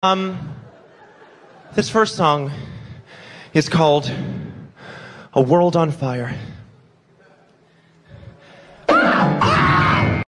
Um, this first song is called A World on Fire.